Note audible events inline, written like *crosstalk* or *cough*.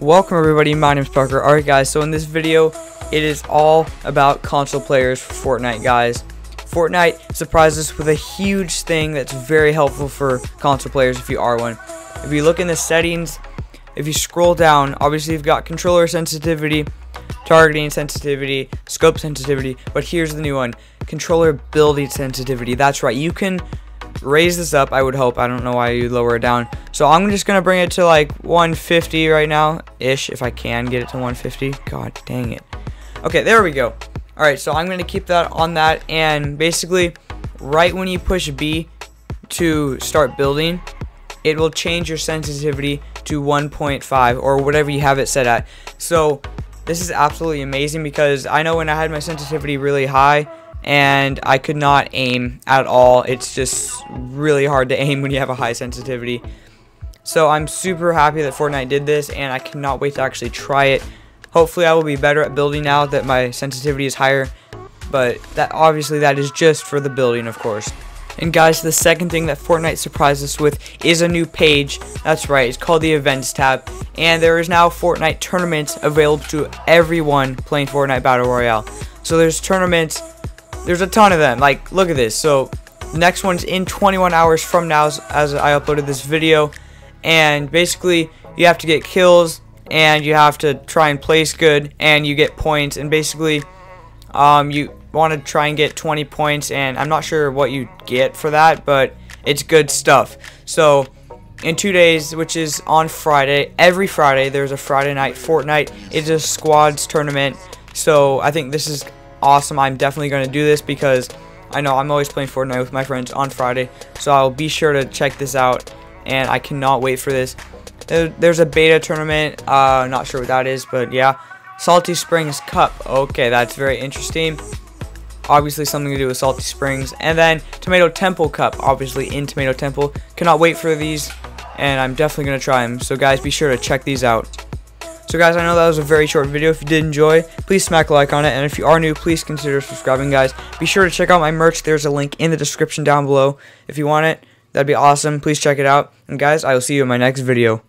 Welcome everybody, my name is Parker. Alright guys, so in this video, it is all about console players for Fortnite guys. Fortnite surprised us with a huge thing that's very helpful for console players if you are one. If you look in the settings, if you scroll down, obviously you've got controller sensitivity, targeting sensitivity, scope sensitivity, but here's the new one, controller building sensitivity. That's right, you can raise this up, I would hope. I don't know why you lower it down. So I'm just going to bring it to like 150 right now-ish, if I can get it to 150. God dang it. Okay, there we go. Alright, so I'm going to keep that on that, and basically, right when you push B to start building, it will change your sensitivity to 1.5 or whatever you have it set at. So this is absolutely amazing because I know when I had my sensitivity really high, and I could not aim at all. It's just really hard to *laughs* aim when you have a high sensitivity. So I'm super happy that Fortnite did this and I cannot wait to actually try it. Hopefully I will be better at building now that my sensitivity is higher. But that obviously that is just for the building of course. And guys, the second thing that Fortnite surprised us with is a new page. That's right, it's called the Events tab. And there is now Fortnite tournaments available to everyone playing Fortnite Battle Royale. So there's tournaments there's a ton of them. Like, look at this. So, next one's in 21 hours from now as, as I uploaded this video. And basically, you have to get kills and you have to try and place good and you get points. And basically, um, you want to try and get 20 points. And I'm not sure what you get for that, but it's good stuff. So, in two days, which is on Friday, every Friday, there's a Friday night Fortnite. It's a squads tournament. So, I think this is awesome. I'm definitely going to do this because I know I'm always playing Fortnite with my friends on Friday. So I'll be sure to check this out. And I cannot wait for this. There's a beta tournament. Uh, not sure what that is, but yeah. Salty Springs Cup. Okay, that's very interesting. Obviously something to do with Salty Springs. And then Tomato Temple Cup. Obviously in Tomato Temple. Cannot wait for these. And I'm definitely going to try them. So guys, be sure to check these out. So guys, I know that was a very short video. If you did enjoy, please smack a like on it. And if you are new, please consider subscribing, guys. Be sure to check out my merch. There's a link in the description down below. If you want it, that'd be awesome. Please check it out. And guys, I will see you in my next video.